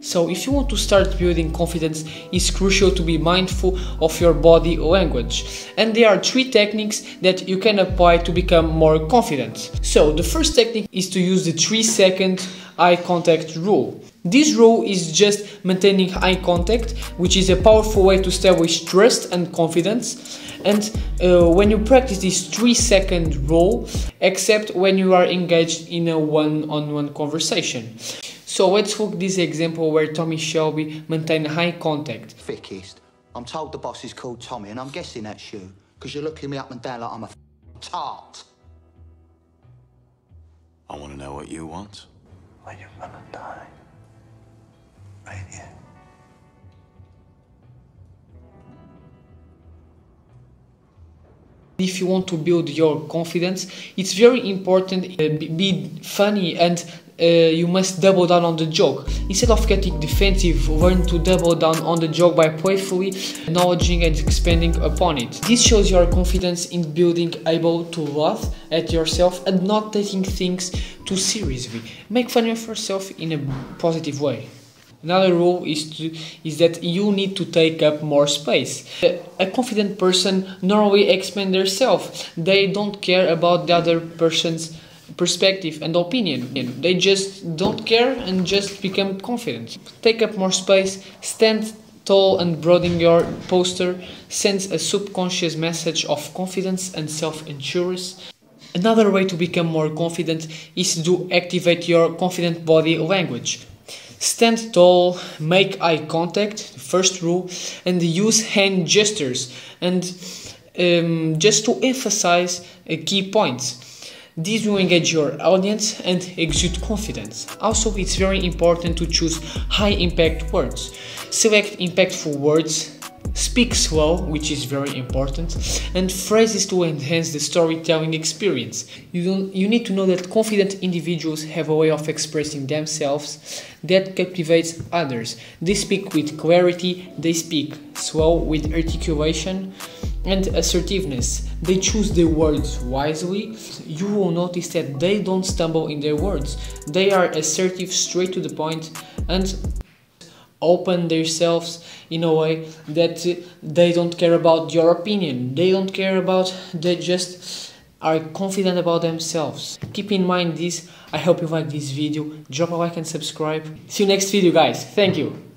So if you want to start building confidence, it's crucial to be mindful of your body language. And there are three techniques that you can apply to become more confident. So the first technique is to use the 3 second eye contact rule. This rule is just maintaining eye contact, which is a powerful way to establish trust and confidence. And uh, when you practice this 3 second rule, except when you are engaged in a one on one conversation. So let's look this example where Tommy Shelby maintained high contact. Thickest. I'm told the boss is called Tommy, and I'm guessing that's you, because you're looking me up and down like I'm a tart. I want to know what you want. Well, you're gonna die. Right here. If you want to build your confidence, it's very important uh, be funny and uh, you must double down on the joke. Instead of getting defensive, learn to double down on the joke by playfully acknowledging and expanding upon it. This shows your confidence in building able to laugh at yourself and not taking things too seriously. Make fun of yourself in a positive way. Another rule is to, is that you need to take up more space. A confident person normally expand themselves. They don't care about the other person's perspective and opinion. They just don't care and just become confident. Take up more space, stand tall and broaden your posture sends a subconscious message of confidence and self-assurance. Another way to become more confident is to activate your confident body language. Stand tall, make eye contact, the first rule, and use hand gestures and um, just to emphasize uh, key points. This will engage your audience and exude confidence. Also, it's very important to choose high impact words. Select impactful words Speak slow, which is very important, and phrases to enhance the storytelling experience. You, don't, you need to know that confident individuals have a way of expressing themselves that captivates others. They speak with clarity, they speak slow with articulation and assertiveness. They choose their words wisely. You will notice that they don't stumble in their words. They are assertive, straight to the point, and open themselves in a way that they don't care about your opinion. They don't care about they just are confident about themselves. Keep in mind this. I hope you like this video. Drop a like and subscribe. See you next video guys. Thank you